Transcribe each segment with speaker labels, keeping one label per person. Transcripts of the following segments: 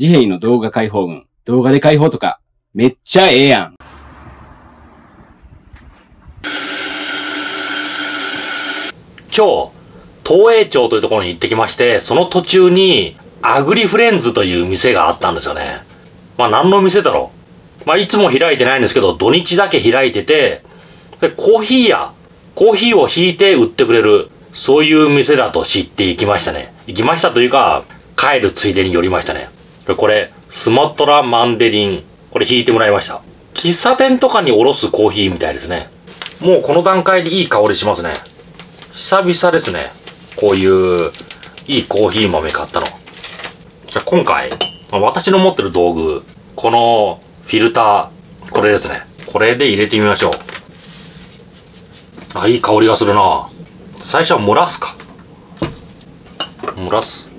Speaker 1: 自閉の動画解放群。動画で解放とか、めっちゃええやん。
Speaker 2: 今日、東栄町というところに行ってきまして、その途中に、アグリフレンズという店があったんですよね。まあ何の店だろう。まあいつも開いてないんですけど、土日だけ開いてて、コーヒー屋、コーヒーを引いて売ってくれる、そういう店だと知って行きましたね。行きましたというか、帰るついでに寄りましたね。これ、スマトラマンデリン。これ引いてもらいました。喫茶店とかにおろすコーヒーみたいですね。もうこの段階でいい香りしますね。久々ですね。こういう、いいコーヒー豆買ったの。じゃあ今回、私の持ってる道具、このフィルター、これですね。これで入れてみましょう。あ、いい香りがするな最初は蒸らすか。蒸らす。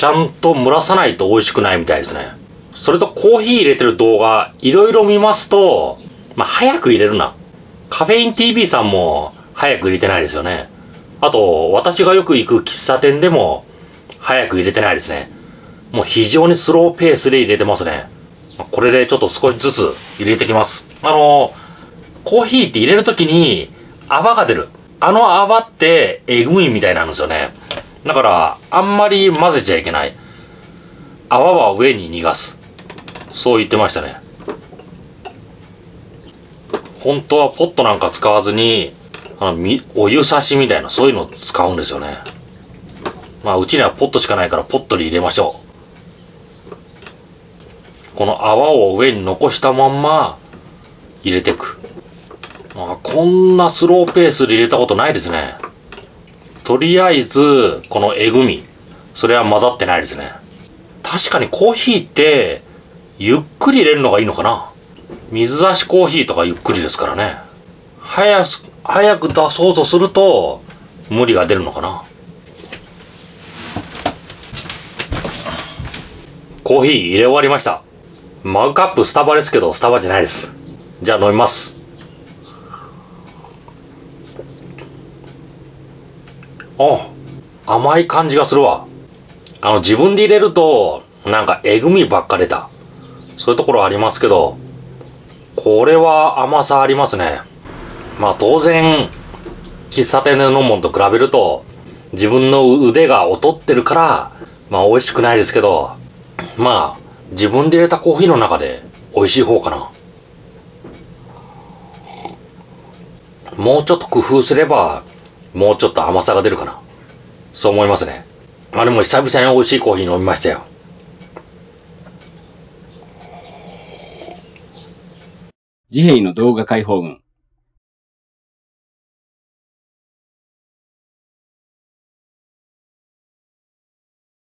Speaker 2: ちゃんと蒸らさないと美味しくないみたいですね。それとコーヒー入れてる動画、いろいろ見ますと、まあ、早く入れるな。カフェイン TV さんも早く入れてないですよね。あと、私がよく行く喫茶店でも早く入れてないですね。もう非常にスローペースで入れてますね。これでちょっと少しずつ入れてきます。あの、コーヒーって入れるときに泡が出る。あの泡ってえぐみみたいなんですよね。だから、あんまり混ぜちゃいけない。泡は上に逃がす。そう言ってましたね。本当はポットなんか使わずに、あの、み、お湯差しみたいな、そういうのを使うんですよね。まあ、うちにはポットしかないからポットに入れましょう。この泡を上に残したまんま、入れていく。まあ、こんなスローペースで入れたことないですね。とりあえず、このえぐみ。それは混ざってないですね。確かにコーヒーって、ゆっくり入れるのがいいのかな水出しコーヒーとかゆっくりですからね。早く、早く出そうとすると、無理が出るのかなコーヒー入れ終わりました。マグカップスタバですけど、スタバじゃないです。じゃあ飲みます。あ、甘い感じがするわ。あの、自分で入れると、なんかえぐみばっか出た。そういうところありますけど、これは甘さありますね。まあ当然、喫茶店で飲むものと比べると、自分の腕が劣ってるから、まあ美味しくないですけど、まあ、自分で入れたコーヒーの中で美味しい方かな。もうちょっと工夫すれば、もうちょっと甘さが出るかな。そう思いますね。あ、れも久々に美味しいコーヒー飲みましたよ。
Speaker 1: 自閉の動画解放群。